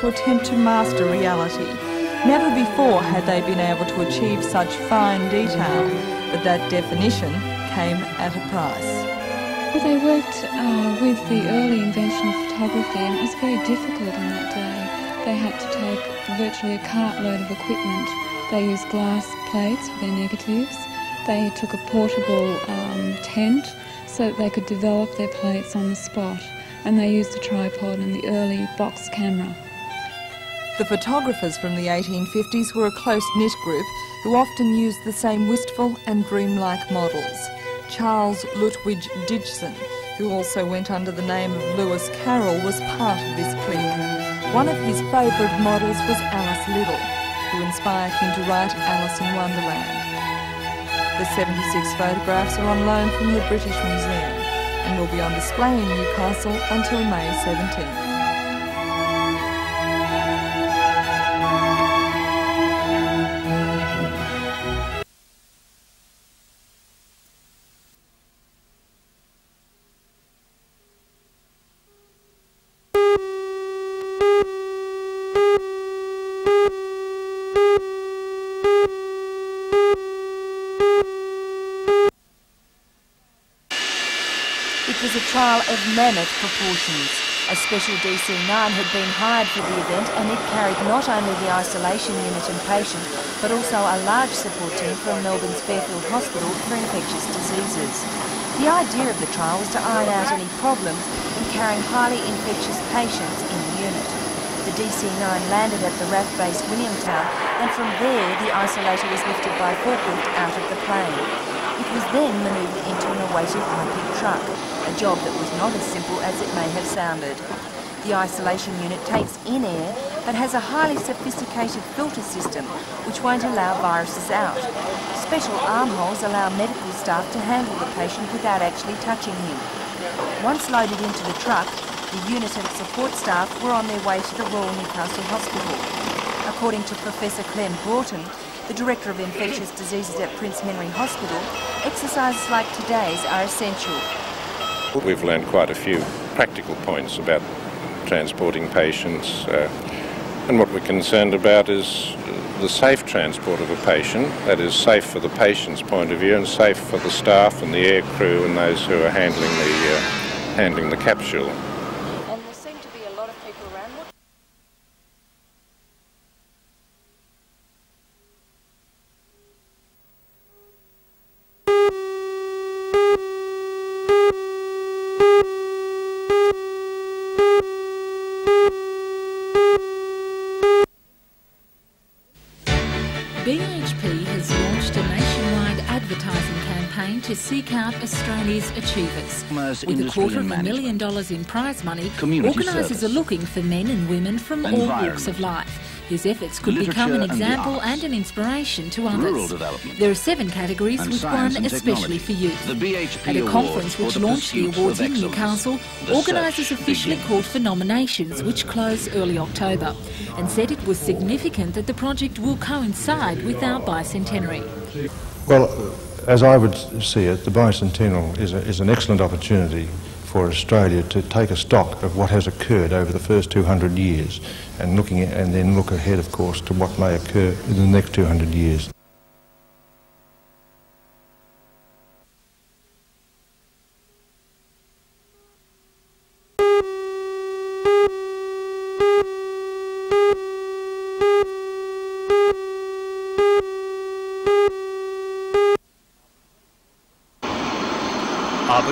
to attempt to master reality. Never before had they been able to achieve such fine detail, but that definition came at a price. Well, they worked uh, with the early invention of photography and it was very difficult in that day. They had to take virtually a cartload of equipment. They used glass plates for their negatives. They took a portable um, tent so that they could develop their plates on the spot and they used a tripod and the early box camera. The photographers from the 1850s were a close-knit group who often used the same wistful and dreamlike models. Charles Lutwidge Dodgson, who also went under the name of Lewis Carroll, was part of this clique. One of his favourite models was Alice Liddell, who inspired him to write Alice in Wonderland. The 76 photographs are on loan from the British Museum and will be on display in Newcastle until May 17th. Of mammoth proportions. A special DC-9 had been hired for the event and it carried not only the isolation unit and patient, but also a large support team from Melbourne's Fairfield Hospital for infectious diseases. The idea of the trial was to iron out any problems in carrying highly infectious patients in the unit. The DC-9 landed at the RAF base Williamtown and from there the isolator was lifted by forklift out of the plane. It was then manoeuvred into an awaited high-peak truck, a job that was not as simple as it may have sounded. The isolation unit takes in air but has a highly sophisticated filter system which won't allow viruses out. Special armholes allow medical staff to handle the patient without actually touching him. Once loaded into the truck, the unit and support staff were on their way to the Royal Newcastle Hospital. According to Professor Clem Broughton, the Director of Infectious Diseases at Prince Henry Hospital, exercises like today's are essential. We've learned quite a few practical points about transporting patients, uh, and what we're concerned about is the safe transport of a patient, that is safe for the patient's point of view and safe for the staff and the air crew and those who are handling the, uh, handling the capsule. Achievers. Commerce, With a quarter of a million dollars in prize money, Community organisers service. are looking for men and women from all walks of life whose efforts could become an Literature and example and an inspiration to others. Rural development. There are seven categories And with one especially for youth. The BHP At a conference which the launched the awards of in. Newcastle, organisers officially begins. called for nominations which close early October and said it was significant that the project will coincide with our bicentenary. Well, as I would see it, the bicentennial is, a, is an excellent opportunity for Australia to take a stock of what has occurred over the first 200 years and, looking at, and then look ahead, of course, to what may occur in the next 200 years.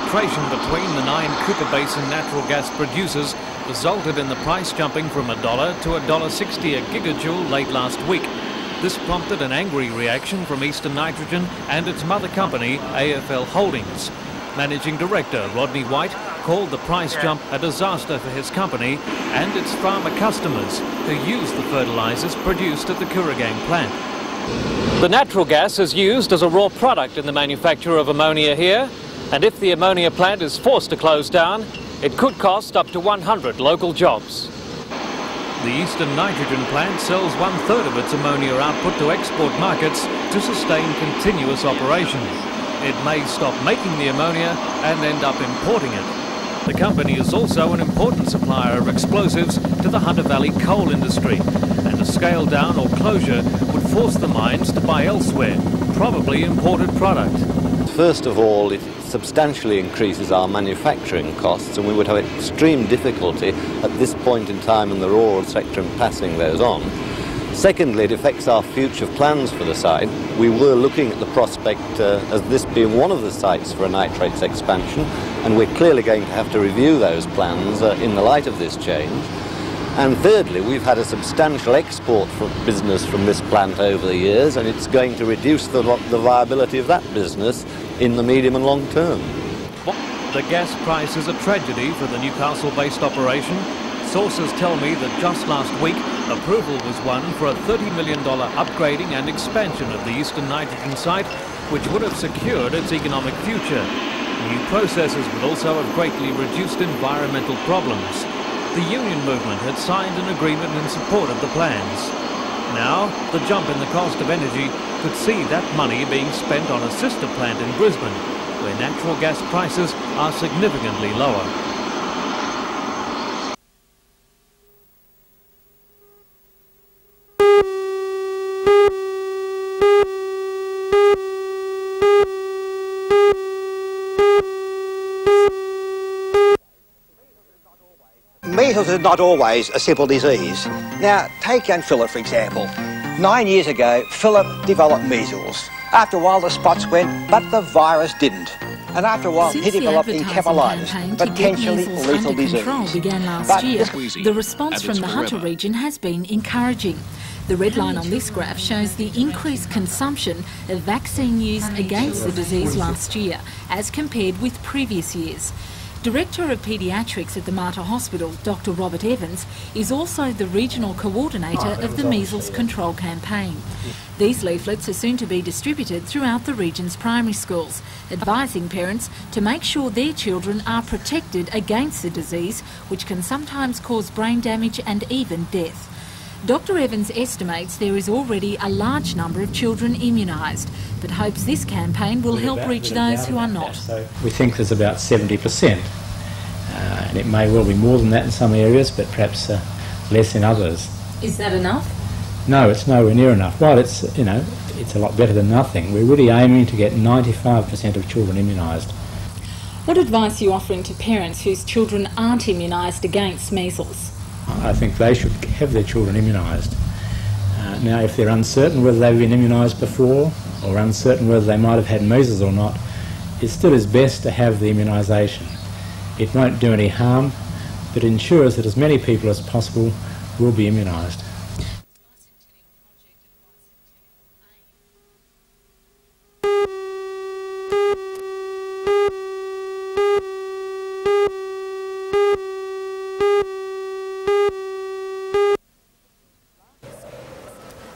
Arbitration between the nine Cooper Basin natural gas producers resulted in the price jumping from a dollar to a dollar sixty a gigajoule late last week. This prompted an angry reaction from Eastern Nitrogen and its mother company, AFL Holdings. Managing Director Rodney White called the price jump a disaster for his company and its farmer customers who use the fertilisers produced at the Kooragang plant. The natural gas is used as a raw product in the manufacture of ammonia here, and if the ammonia plant is forced to close down, it could cost up to 100 local jobs. The Eastern Nitrogen plant sells one third of its ammonia output to export markets to sustain continuous operation. It may stop making the ammonia and end up importing it. The company is also an important supplier of explosives to the Hunter Valley coal industry, and a scale down or closure would force the mines to buy elsewhere, probably imported product. First of all, it substantially increases our manufacturing costs, and we would have extreme difficulty at this point in time in the rural sector in passing those on. Secondly, it affects our future plans for the site. We were looking at the prospect uh, as this being one of the sites for a nitrates expansion, and we're clearly going to have to review those plans uh, in the light of this change. And thirdly, we've had a substantial export from business from this plant over the years, and it's going to reduce the, the viability of that business in the medium and long term. The gas price is a tragedy for the Newcastle-based operation. Sources tell me that just last week, approval was won for a $30 million upgrading and expansion of the Eastern Nitrogen site, which would have secured its economic future. New processes would also have greatly reduced environmental problems. The union movement had signed an agreement in support of the plans. Now, the jump in the cost of energy could see that money being spent on a sister plant in Brisbane, where natural gas prices are significantly lower. Measles is not always a simple disease. Now, take young Philip, for example. Nine years ago, Philip developed measles. After a while, the spots went, but the virus didn't. And after a while, Since he developed the encephalitis, campaign to get potentially measles lethal under disease. control began last But year, the response from the Hunter region has been encouraging. The red line on this graph shows the increased consumption of vaccine use against the disease last year, as compared with previous years. Director of Paediatrics at the Mater Hospital, Dr Robert Evans, is also the regional coordinator of the measles control campaign. These leaflets are soon to be distributed throughout the region's primary schools, advising parents to make sure their children are protected against the disease, which can sometimes cause brain damage and even death. Dr Evans estimates there is already a large number of children immunised, but hopes this campaign will help Without- reach those who are not. So we think there's about 70%, uh, and it may well be more than that in some areas, but perhaps uh, less in others. Is that enough? No, it's nowhere near enough. While it's, you know, it's a lot better than nothing, we're really aiming to get 95% of children immunised. What advice are you offering to parents whose children aren't immunised against measles? I think they should have their children immunised. Uh, now, if they're uncertain whether they've been immunised before or uncertain whether they might have had measles or not, it still is best to have the immunisation. It won't do any harm, but ensures that as many people as possible will be immunised.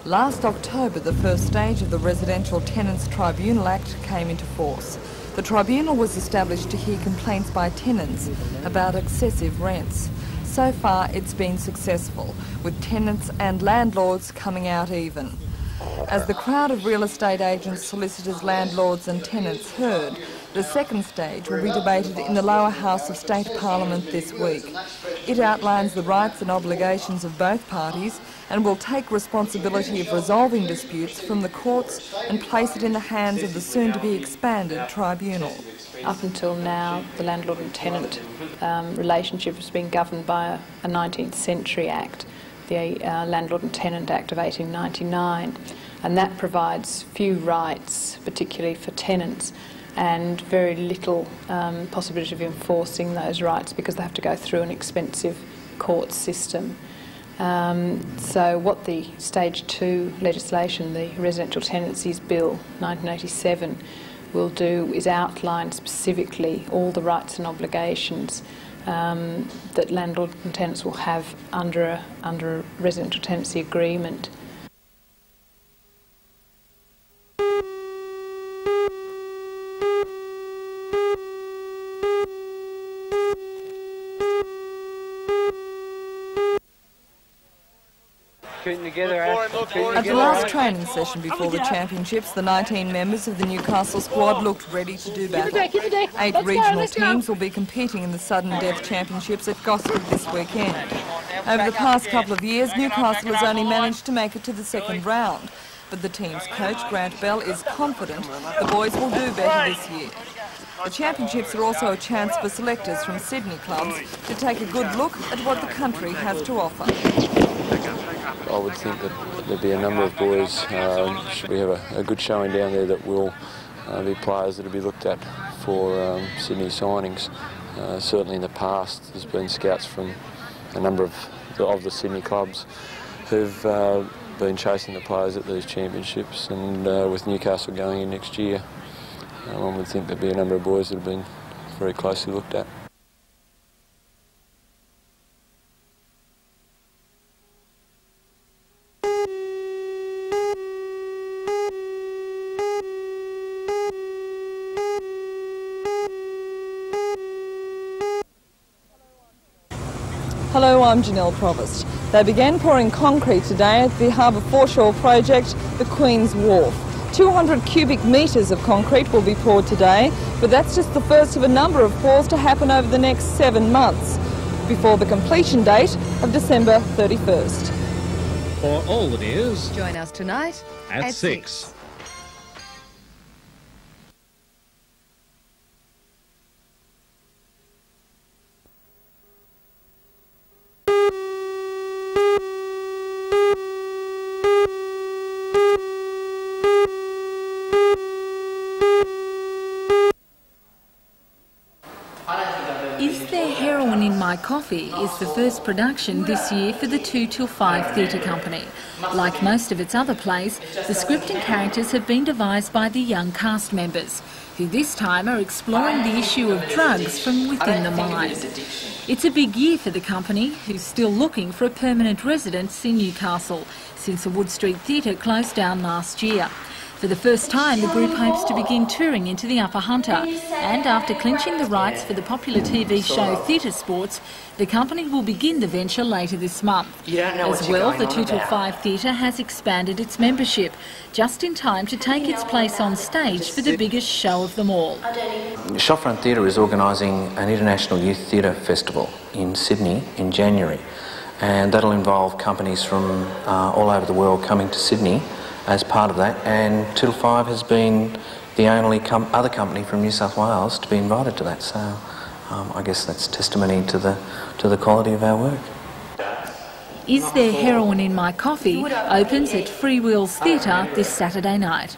Last October, the first stage of the Residential Tenants Tribunal Act came into force. The tribunal was established to hear complaints by tenants about excessive rents. So far, it's been successful, with tenants and landlords coming out even. As the crowd of real estate agents, solicitors, landlords and tenants heard, the second stage will be debated in the lower house of State Parliament this week. It outlines the rights and obligations of both parties and will take responsibility of resolving disputes from the courts and place it in the hands of the soon-to-be expanded tribunal. Up until now, the landlord and tenant um, relationship has been governed by a, a 19th century act, the uh, Landlord and Tenant Act of 1899, and that provides few rights, particularly for tenants, and very little um, possibility of enforcing those rights because they have to go through an expensive court system. Um, so what the Stage 2 legislation, the Residential Tenancies Bill 1987, will do is outline specifically all the rights and obligations um, that landlord and tenants will have under a, under a residential tenancy agreement. At the last training session before the championships, the 19 members of the Newcastle squad looked ready to do battle. Eight regional teams will be competing in the sudden death championships at Gosford this weekend. Over the past couple of years, Newcastle has only managed to make it to the second round. But the team's coach, Grant Bell, is confident the boys will do better this year. The championships are also a chance for selectors from Sydney clubs to take a good look at what the country has to offer. I would think that there'd be a number of boys, uh, should we have a, a, good showing down there, that will uh, be players that will be looked at for um, Sydney signings. Uh, certainly in the past, there's been scouts from a number of the, of the Sydney clubs who've uh, been chasing the players at these championships, and uh, with Newcastle going in next year, uh, one would think there'd be a number of boys that have been very closely looked at. I'm Janelle Provost. They began pouring concrete today at the Harbour Foreshore project, the Queen's Wharf. 200 cubic metres of concrete will be poured today, but that's just the first of a number of pours to happen over the next seven months, before the completion date of December 31st. For all the news, join us tonight at, at 6. 6. My Coffee is the first production this year for the 2 till 5 theatre company. Like most of its other plays, the script and characters have been devised by the young cast members, who this time are exploring the issue of drugs from within the mind. It's a big year for the company, who's still looking for a permanent residence in Newcastle, since the Wood Street Theatre closed down last year. For the first time, the group hopes to begin touring into the Upper Hunter. And after clinching the rights for the popular TV show Theatre Sports, the company will begin the venture later this month. As well, the 2 till 5 Theatre has expanded its membership, just in time to take its place on stage for the biggest show of them all. Shopfront Theatre is organising an International Youth Theatre Festival in Sydney in January. And that'll involve companies from uh, all over the world coming to Sydney as part of that, and 2 till 5 has been the only com other company from New South Wales to be invited to that. So um, I guess that's testimony to the, to the quality of our work. Is There Heroin in My Coffee opens at Free Wheels Theatre this Saturday night.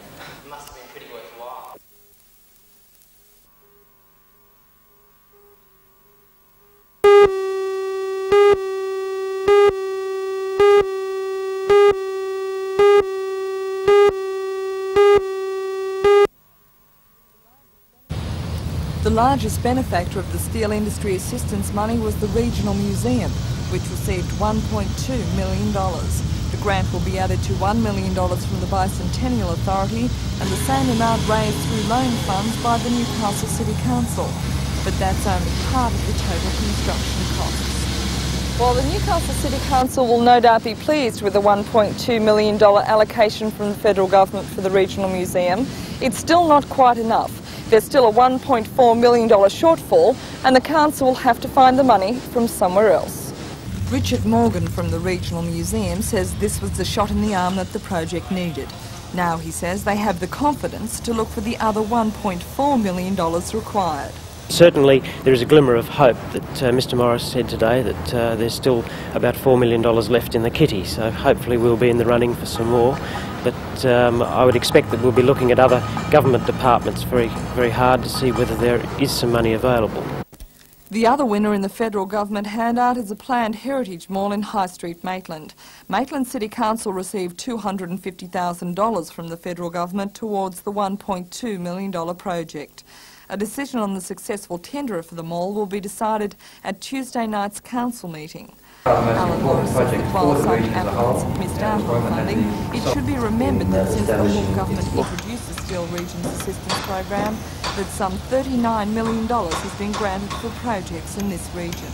Largest benefactor of the steel industry assistance money was the Regional Museum, which received $1.2 million. The grant will be added to $1 million from the Bicentennial Authority and the same amount raised through loan funds by the Newcastle City Council. But that's only part of the total construction costs. While the Newcastle City Council will no doubt be pleased with the $1.2 million allocation from the federal government for the Regional Museum, it's still not quite enough. There's still a $1.4 million shortfall and the council will have to find the money from somewhere else. Richard Morgan from the Regional Museum says this was the shot in the arm that the project needed. Now, he says, they have the confidence to look for the other $1.4 million required. Certainly, there is a glimmer of hope that uh, Mr. Morris said today that uh, there's still about $4 million left in the kitty, so hopefully we'll be in the running for some more. But um, I would expect that we'll be looking at other government departments very, very hard to see whether there is some money available. The other winner in the federal government handout is a planned heritage mall in High Street, Maitland. Maitland City Council received $250,000 from the federal government towards the $1.2 million project. A decision on the successful tenderer for the mall will be decided at Tuesday night's council meeting. Allan Morris says that while some applicants have missed out on funding, it should be remembered that since the Hawke government introduced the Steel Regions Assistance Program, that some $39 million has been granted for projects in this region.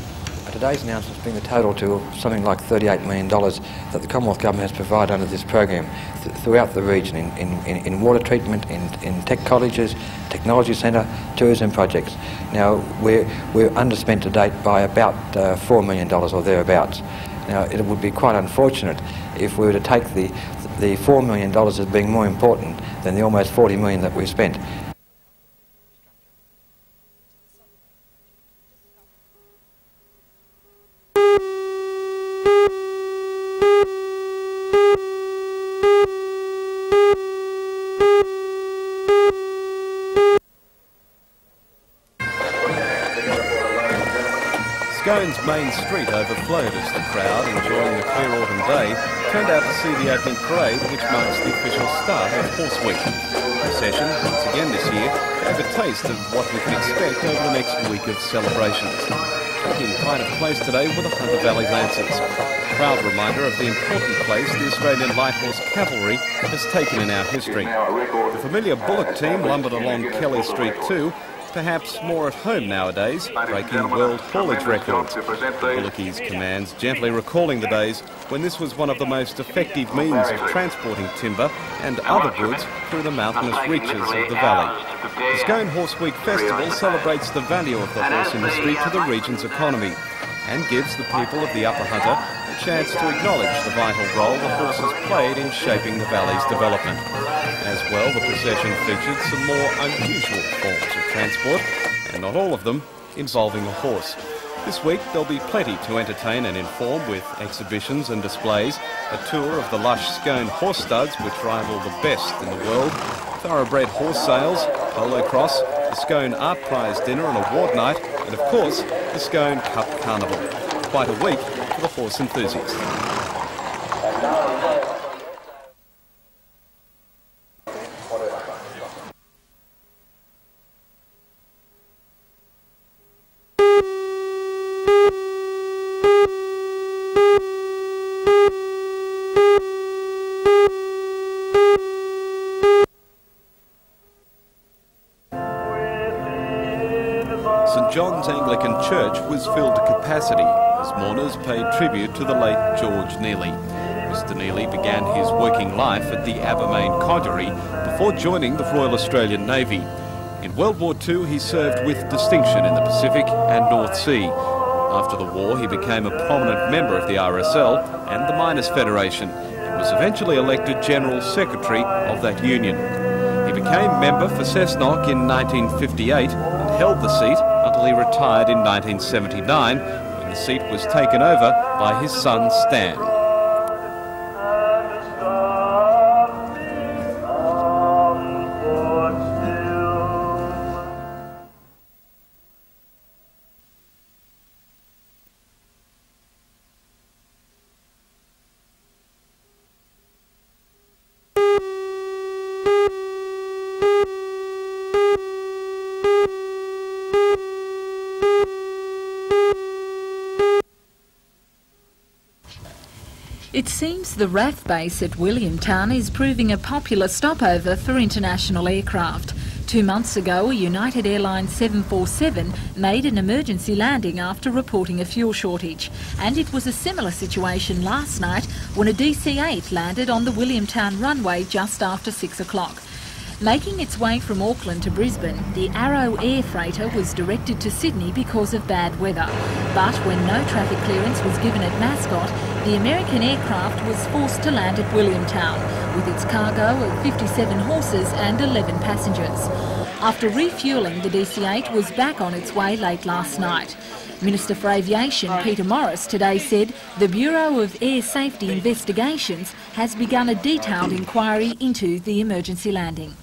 Today's announcement being the total to something like $38 million that the Commonwealth Government has provided under this program th throughout the region in, in, in, water treatment, in, in tech colleges, technology centre, tourism projects. Now, we're, we're underspent to date by about uh, $4 million or thereabouts. Now, it would be quite unfortunate if we were to take the, the $4 million as being more important than the almost 40 million that we've spent. Scone's main street overflowed as the crowd, enjoying the clear autumn day, turned out to see the opening parade which marks the official start of Horse Week. The session, once again this year, gave a taste of what we can expect over the next week of celebrations. In pride of place today were the Hunter Valley Lancers, a proud reminder of the important place the Australian Light Horse Cavalry has taken in our history. The familiar Bullock team lumbered along Kelly Street too, perhaps more at home nowadays, breaking world haulage records. Bullockey's commands gently recalling the days when this was one of the most effective means of transporting timber and other goods through the mountainous reaches of the valley. The Scone Horse Week Festival celebrates the value of the horse industry to the region's economy and gives the people of the Upper Hunter chance to acknowledge the vital role the horses played in shaping the valley's development. As well, the procession featured some more unusual forms of transport, and not all of them involving a horse. This week there'll be plenty to entertain and inform with exhibitions and displays, a tour of the lush Scone horse studs which rival the best in the world, thoroughbred horse sales, polocrosse, the Scone Art Prize dinner and award night, and of course the Scone Cup Carnival. Quite a week for the horse enthusiast. St John's Anglican Church was filled to capacity mourners paid tribute to the late George Neilly. Mr Neilly began his working life at the Abermain Colliery before joining the Royal Australian Navy. In World War II, he served with distinction in the Pacific and North Sea. After the war, he became a prominent member of the RSL and the Miners' Federation and was eventually elected General Secretary of that union. He became member for Cessnock in 1958 and held the seat until he retired in 1979 when the seat was taken over by his son Stan. It seems the RAF base at Williamtown is proving a popular stopover for international aircraft. Two months ago, a United Airlines 747 made an emergency landing after reporting a fuel shortage. And it was a similar situation last night when a DC-8 landed on the Williamtown runway just after 6 o'clock. Making its way from Auckland to Brisbane, the Arrow Air freighter was directed to Sydney because of bad weather. But when no traffic clearance was given at Mascot, the American aircraft was forced to land at Williamtown with its cargo of 57 horses and 11 passengers. After refuelling, the DC-8 was back on its way late last night. Minister for Aviation Peter Morris today said the Bureau of Air Safety Investigations has begun a detailed inquiry into the emergency landing.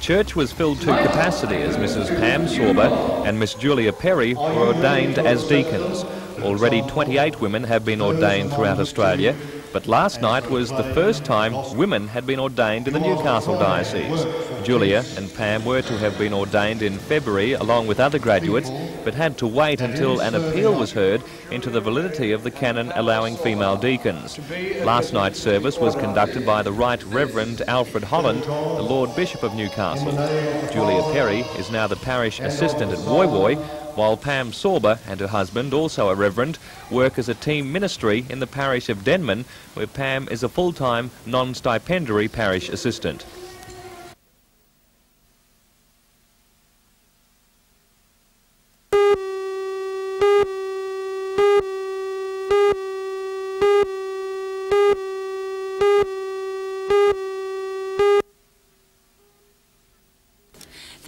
Church was filled to capacity as Mrs Pam Sorber and Miss Julia Perry were ordained as deacons. Already 28 women have been ordained throughout Australia, but last night was the first time women had been ordained in the Newcastle Diocese. Julia and Pam were to have been ordained in February along with other graduates, but had to wait until an appeal was heard into the validity of the canon allowing female deacons. Last night's service was conducted by the Right Reverend Alfred Holland, the Lord Bishop of Newcastle. Julia Perry is now the parish assistant at Woy Woy, while Pam Sorber and her husband, also a reverend, work as a team ministry in the parish of Denman, where Pam is a full-time, non-stipendiary parish assistant.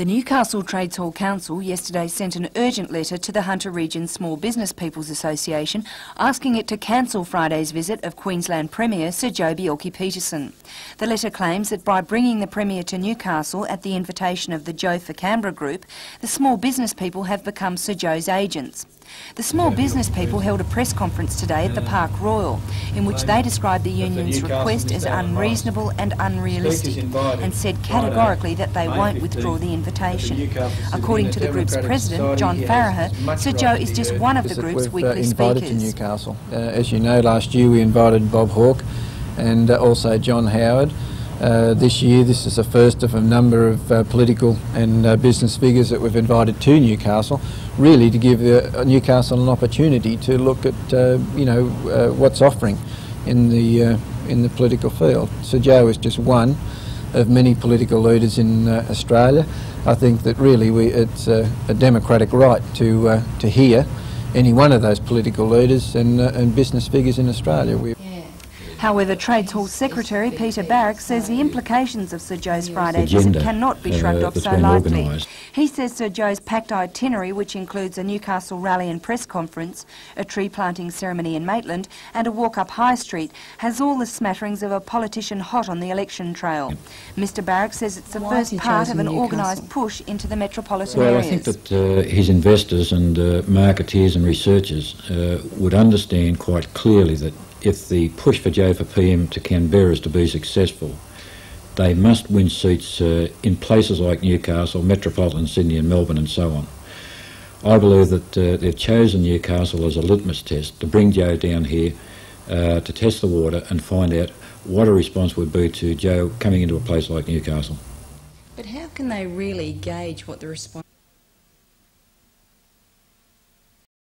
The Newcastle Trades Hall Council yesterday sent an urgent letter to the Hunter Region Small Business People's Association asking it to cancel Friday's visit of Queensland Premier Sir Joh Bjelke-Petersen. The letter claims that by bringing the Premier to Newcastle at the invitation of the Joh for Canberra group, the small business people have become Sir Joh's agents. The small business people held a press conference today at the Park Royal, in which they described the union's request as unreasonable and unrealistic, and said categorically that they won't withdraw the invitation. According to the group's president, John Farragher, Sir Joh is just one of the group's weekly invited speakers. to Newcastle. Uh, as you know, last year we invited Bob Hawke and uh, also John Howard. Uh, this year, this is the first of a number of uh, political and uh, business figures that we've invited to Newcastle, really to give uh, Newcastle an opportunity to look at, uh, you know, uh, what's offering in the in the political field. Sir Joh is just one of many political leaders in Australia. I think that really we, it's a, democratic right to to hear any one of those political leaders and, and business figures in Australia. We However, Trades Hall Secretary Peter Barrack says the implications of Sir Joh's Friday visit cannot be uh, shrugged off so lightly. organised. He says Sir Joh's packed itinerary, which includes a Newcastle rally and press conference, a tree planting ceremony in Maitland, and a walk up High Street, has all the smatterings of a politician hot on the election trail. Mr Barrack says it's the Why first part of an organised push into the metropolitan Well, I think that uh, his investors and uh, marketeers and researchers uh, would understand quite clearly that if the push for Joh for PM to Canberra is to be successful, they must win seats uh, in places like Newcastle, metropolitan Sydney and Melbourne and so on. I believe that uh, they've chosen Newcastle as a litmus test to bring Joh down here uh, to test the water and find out what a response would be to Joh coming into a place like Newcastle. But how can they really gauge what the response